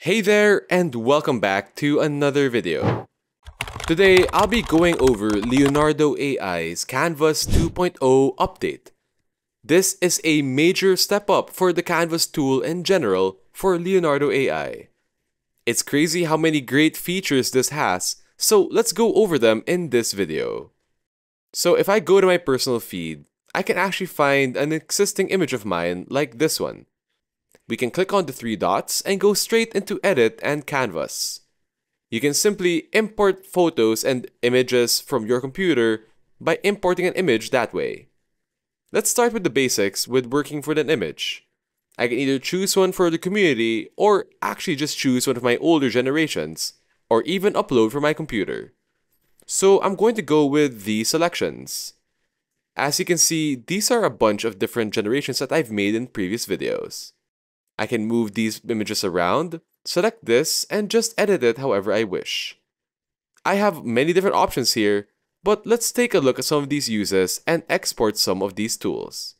Hey there and welcome back to another video. Today I'll be going over Leonardo AI's Canvas 2.0 update. This is a major step up for the Canvas tool in general for Leonardo AI. It's crazy how many great features this has, so let's go over them in this video. So if I go to my personal feed, I can actually find an existing image of mine like this one. We can click on the three dots and go straight into Edit and Canvas. You can simply import photos and images from your computer by importing an image that way. Let's start with the basics with working for an image. I can either choose one for the community or actually just choose one of my older generations or even upload from my computer. So I'm going to go with the selections. As you can see, these are a bunch of different generations that I've made in previous videos. I can move these images around, select this, and just edit it however I wish. I have many different options here, but let's take a look at some of these uses and export some of these tools.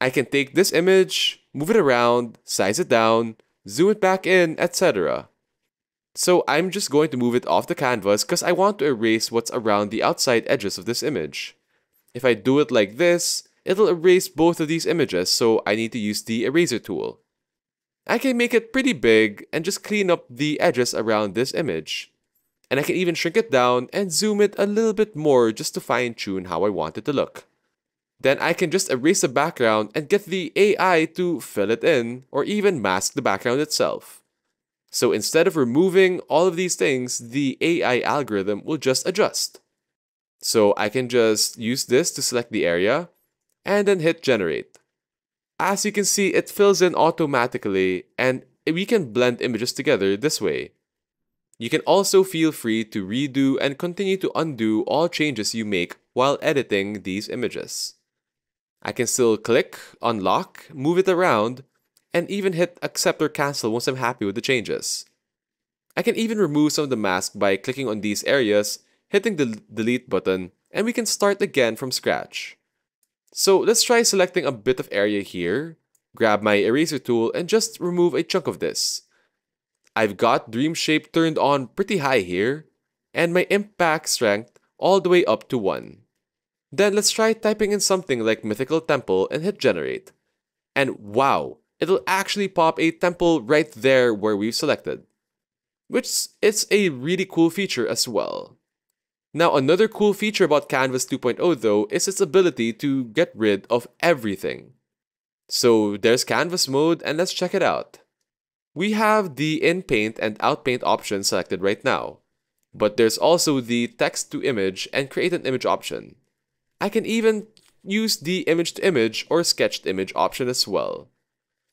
I can take this image, move it around, size it down, zoom it back in, etc. So I'm just going to move it off the canvas because I want to erase what's around the outside edges of this image. If I do it like this, it'll erase both of these images so I need to use the eraser tool. I can make it pretty big and just clean up the edges around this image. And I can even shrink it down and zoom it a little bit more just to fine tune how I want it to look. Then I can just erase the background and get the AI to fill it in or even mask the background itself. So instead of removing all of these things, the AI algorithm will just adjust. So I can just use this to select the area and then hit generate. As you can see, it fills in automatically and we can blend images together this way. You can also feel free to redo and continue to undo all changes you make while editing these images. I can still click, unlock, move it around, and even hit accept or cancel once I'm happy with the changes. I can even remove some of the mask by clicking on these areas, hitting the delete button, and we can start again from scratch. So let's try selecting a bit of area here, grab my eraser tool and just remove a chunk of this. I've got Dreamshaper turned on pretty high here, and my inpaint strength all the way up to 1. Then let's try typing in something like Mythical Temple and hit generate. And wow, it'll actually pop a temple right there where we've selected. Which is a really cool feature as well. Now, another cool feature about Canvas 2.0 though is its ability to get rid of everything. So there's Canvas mode and let's check it out. We have the in-paint and out-paint options selected right now, but there's also the text to image and create an image option. I can even use the image to image or sketched image option as well.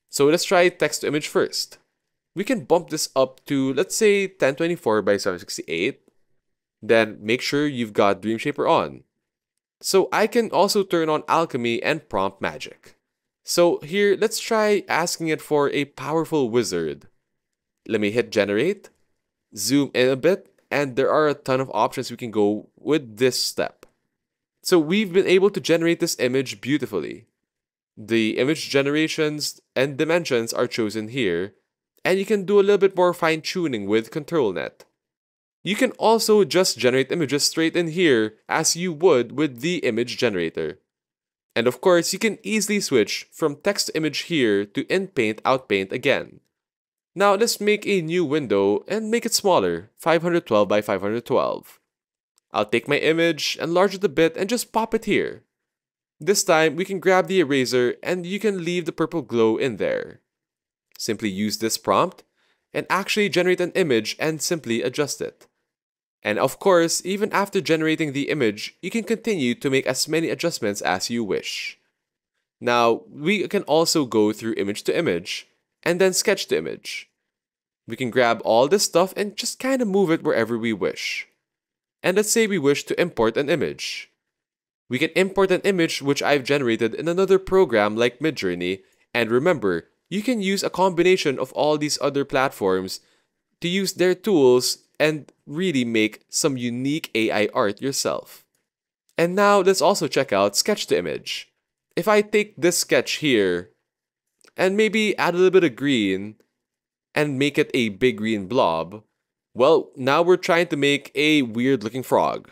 So let's try text to image first. We can bump this up to let's say 1024 by 768 then make sure you've got Dreamshaper on. So I can also turn on Alchemy and Prompt Magic. So here, let's try asking it for a powerful wizard. Let me hit generate, zoom in a bit, and there are a ton of options we can go with this step. So we've been able to generate this image beautifully. The image generations and dimensions are chosen here, and you can do a little bit more fine tuning with ControlNet. You can also just generate images straight in here as you would with the image generator. And of course, you can easily switch from text to image here to in-paint out-paint again. Now let's make a new window and make it smaller, 512 by 512. I'll take my image, enlarge it a bit, and just pop it here. This time, we can grab the eraser and you can leave the purple glow in there. Simply use this prompt and actually generate an image and simply adjust it. And of course, even after generating the image, you can continue to make as many adjustments as you wish. Now, we can also go through image to image, and then sketch to image. We can grab all this stuff and just kind of move it wherever we wish. And let's say we wish to import an image. We can import an image which I've generated in another program like Midjourney, and remember, you can use a combination of all these other platforms to use their tools and really make some unique AI art yourself. And now let's also check out sketch to image. If I take this sketch here and maybe add a little bit of green and make it a big green blob, well, now we're trying to make a weird looking frog.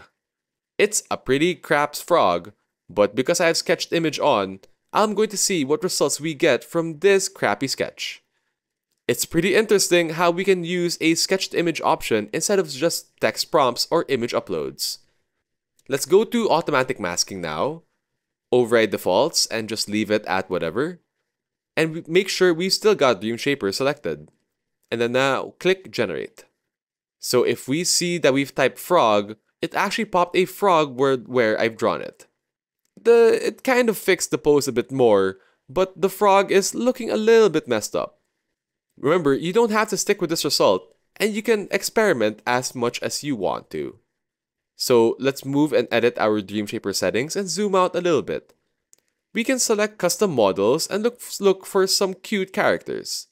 It's a pretty craps frog, but because I have sketched image on, I'm going to see what results we get from this crappy sketch. It's pretty interesting how we can use a sketched image option instead of just text prompts or image uploads. Let's go to automatic masking now, override defaults and just leave it at whatever, and make sure we still got Dream Shaper selected. And then now click generate. So if we see that we've typed frog, it actually popped a frog where, where I've drawn it. The It kind of fixed the pose a bit more, but the frog is looking a little bit messed up. Remember, you don't have to stick with this result, and you can experiment as much as you want to. So let's move and edit our Dreamshaper settings and zoom out a little bit. We can select custom models and look, look for some cute characters.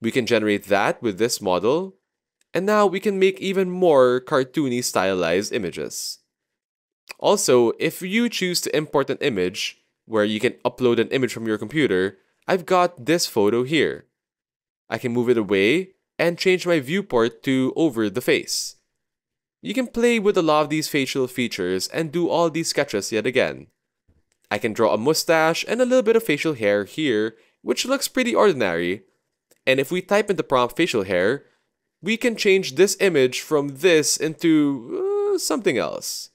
We can generate that with this model, and now we can make even more cartoony stylized images. Also, if you choose to import an image, where you can upload an image from your computer, I've got this photo here. I can move it away and change my viewport to over the face. You can play with a lot of these facial features and do all these sketches yet again. I can draw a mustache and a little bit of facial hair here, which looks pretty ordinary. And if we type in the prompt facial hair, we can change this image from this into uh, something else.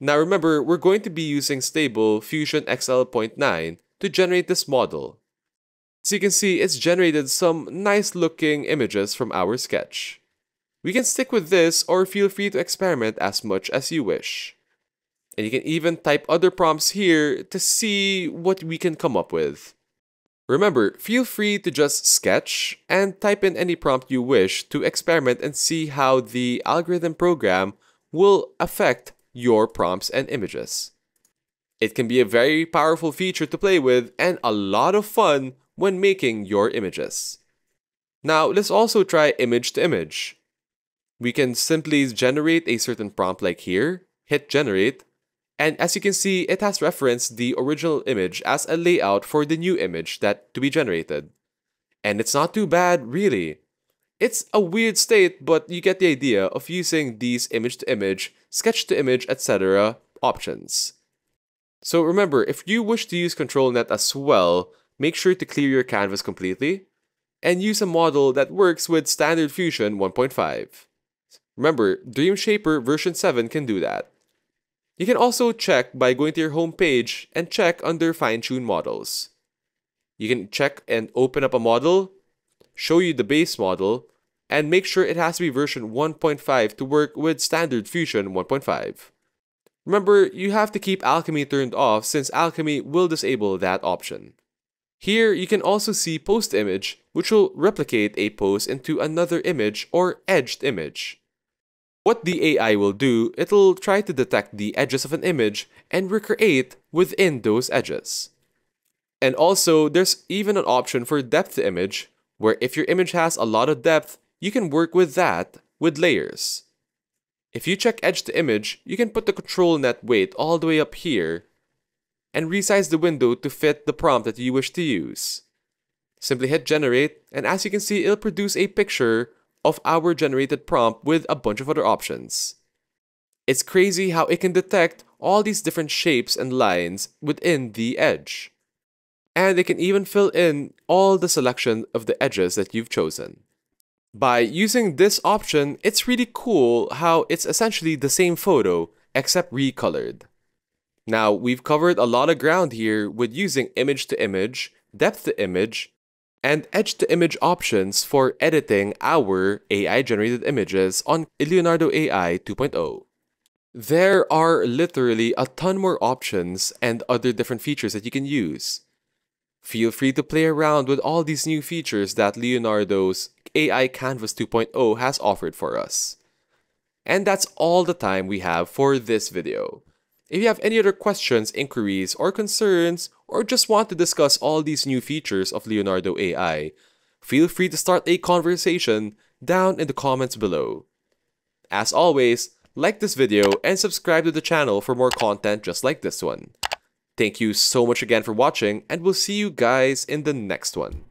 Now remember, we're going to be using stable Diffusion XL.9 to generate this model. So you can see it's generated some nice looking images from our sketch. We can stick with this or feel free to experiment as much as you wish. And you can even type other prompts here to see what we can come up with. Remember, feel free to just sketch and type in any prompt you wish to experiment and see how the algorithm program will affect your prompts and images. It can be a very powerful feature to play with and a lot of fun when making your images. Now, let's also try image to image. We can simply generate a certain prompt like here, hit generate, and as you can see, it has referenced the original image as a layout for the new image that to be generated. And it's not too bad, really. It's a weird state, but you get the idea of using these image to image, sketch to image, etc. options. So remember, if you wish to use ControlNet as well, make sure to clear your canvas completely, and use a model that works with Stable Diffusion 1.5. Remember, Dreamshaper version 7 can do that. You can also check by going to your home page and check under fine-tune models. You can check and open up a model, show you the base model, and make sure it has to be version 1.5 to work with stable Diffusion 1.5. Remember, you have to keep Alchemy turned off since Alchemy will disable that option. Here, you can also see post image, which will replicate a pose into another image or edged image. What the AI will do, it'll try to detect the edges of an image and recreate within those edges. And also, there's even an option for depth image, where if your image has a lot of depth, you can work with that with layers. If you check edge to image, you can put the control net weight all the way up here and resize the window to fit the prompt that you wish to use. Simply hit generate, and as you can see, it'll produce a picture of our generated prompt with a bunch of other options. It's crazy how it can detect all these different shapes and lines within the edge. And it can even fill in all the selection of the edges that you've chosen. By using this option, it's really cool how it's essentially the same photo except recolored. Now, we've covered a lot of ground here with using image to image, depth to image, and edge-to-image options for editing our AI-generated images on Leonardo AI 2.0. There are literally a ton more options and other different features that you can use. Feel free to play around with all these new features that Leonardo's AI Canvas 2.0 has offered for us. And that's all the time we have for this video. If you have any other questions, inquiries, or concerns, or just want to discuss all these new features of Leonardo AI, feel free to start a conversation down in the comments below. As always, like this video and subscribe to the channel for more content just like this one. Thank you so much again for watching and we'll see you guys in the next one.